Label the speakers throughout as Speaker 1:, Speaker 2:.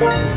Speaker 1: What?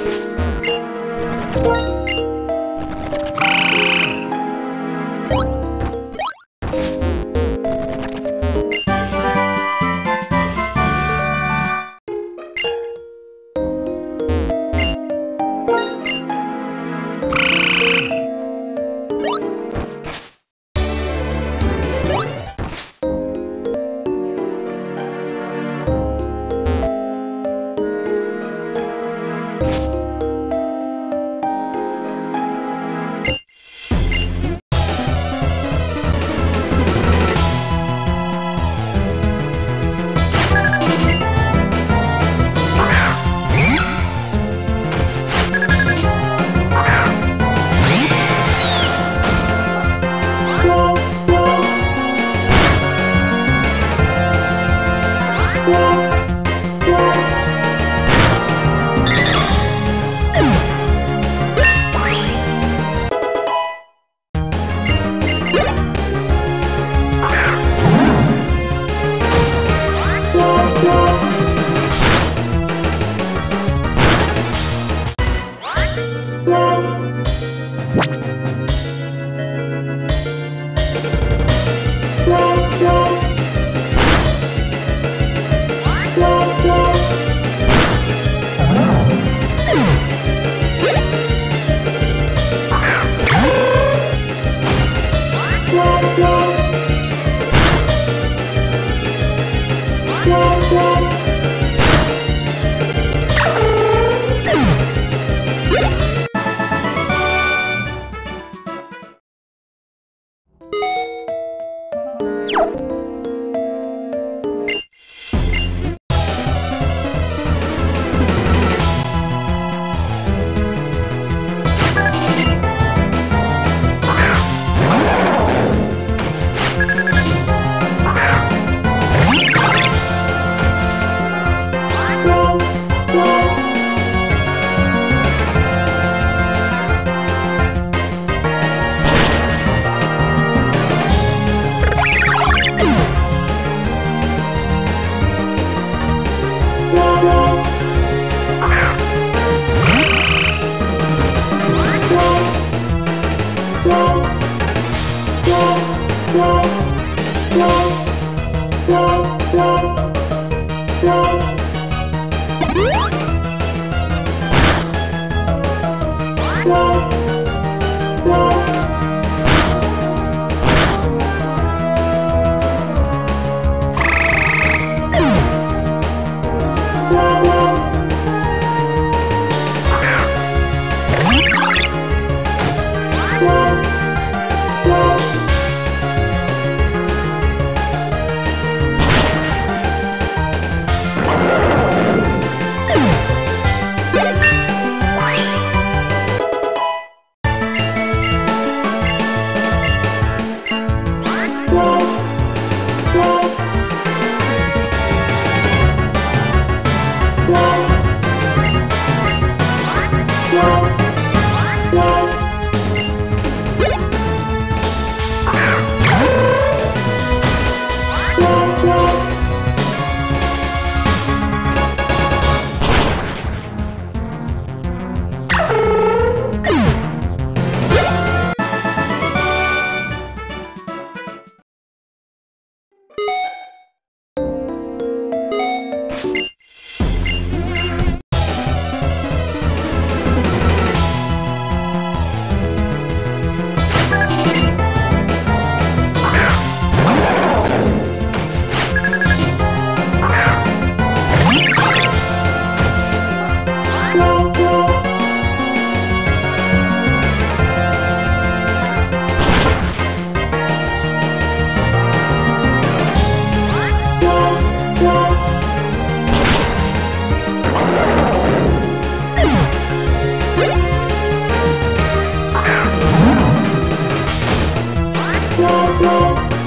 Speaker 1: thank you Bye. Música